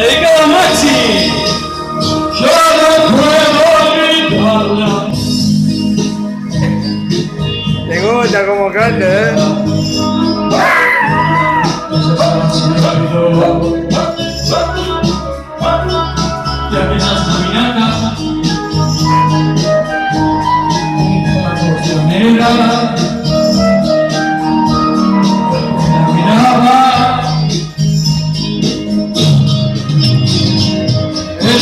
Dedicado a Maxi. Yo no puedo olvidarla. Te gusta como canta, ¿eh? Caminatas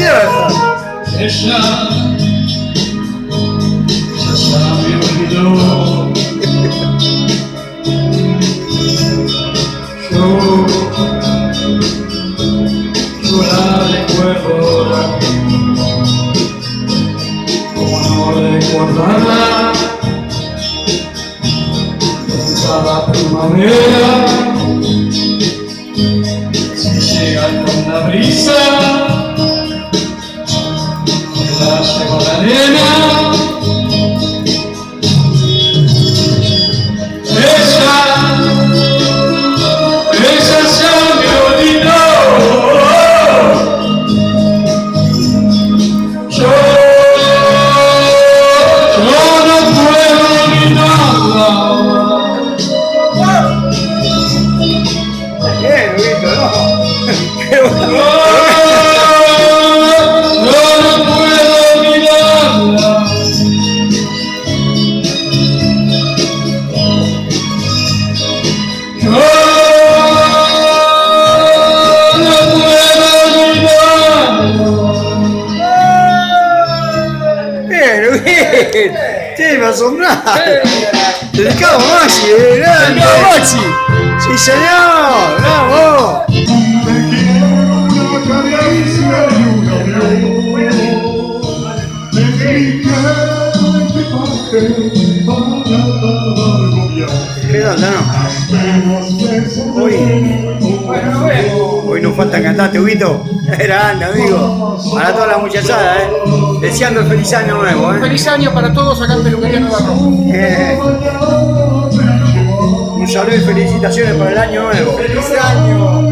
tiene, ¿cierto? Ella, ya me olvidó. Yo, yo la recuerdo. Como no recordarla. Cada primavera. Bueno. No, no puedo. Yo no puedo. Dedicado a Maxi, eh. Dedicado a Maxi. Sí, señor. Nos falta cantarte, Huguito. Grande, amigo. Para toda la muchachada, ¿eh? Deseando el feliz año nuevo, ¿eh? Feliz año para todos acá en Peluquería Nueva Roja. Eh, Un saludo y felicitaciones para el año nuevo. ¡Feliz año!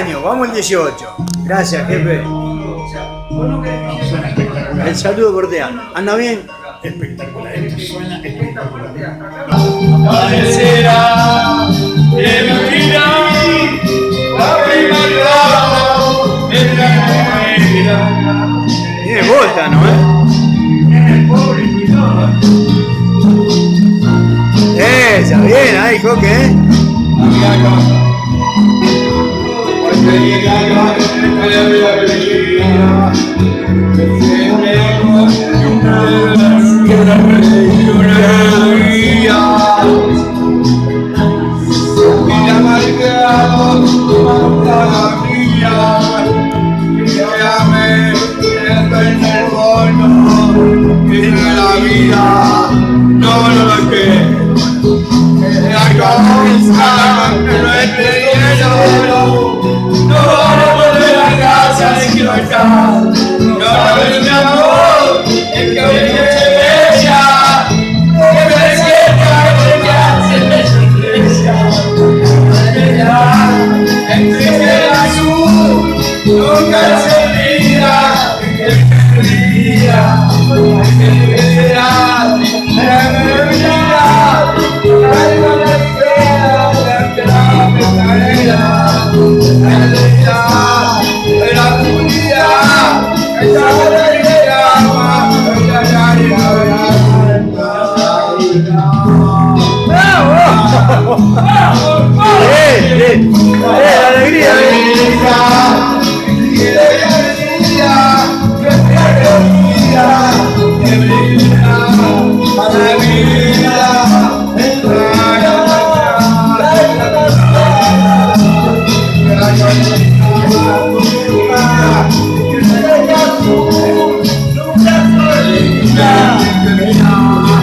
Vamos el año, vamos el 18. Gracias, jefe. El saludo cordial. ¿Anda bien? La primavera en la muera. Tiene vuelta, ¿no? Eh? Esa, bien, ahí, Coque, ¿eh? No lo que la cosa que no es God. God, God.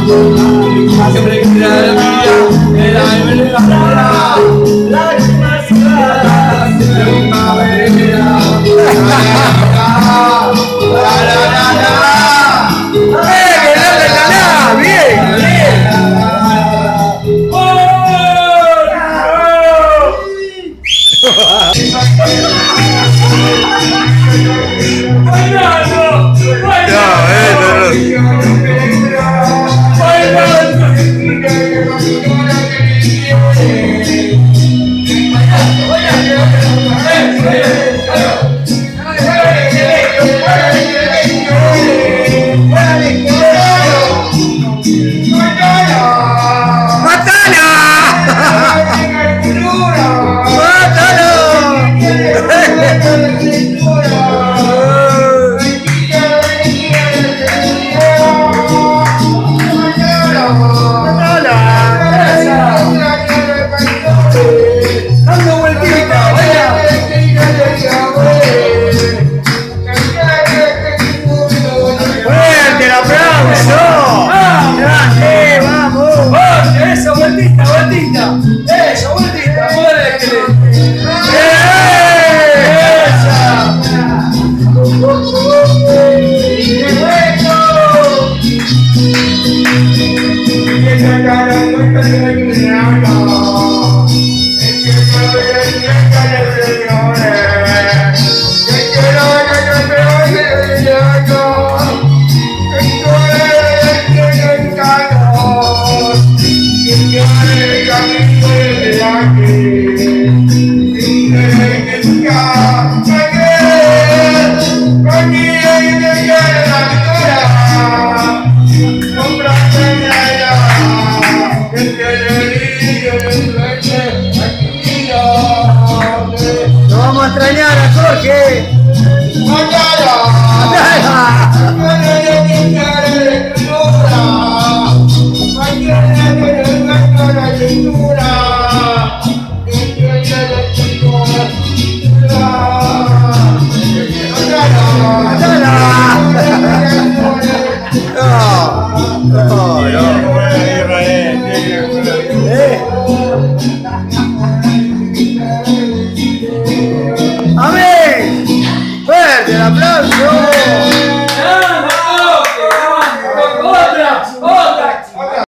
¡Eh, Gracias. yeah.